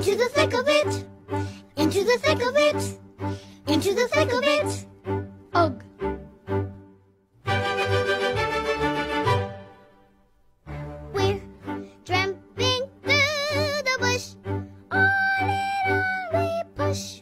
Into the thick of it. Into the thick of it. Into the thick of it. Ugh. We're tramping through the bush. On and on we push.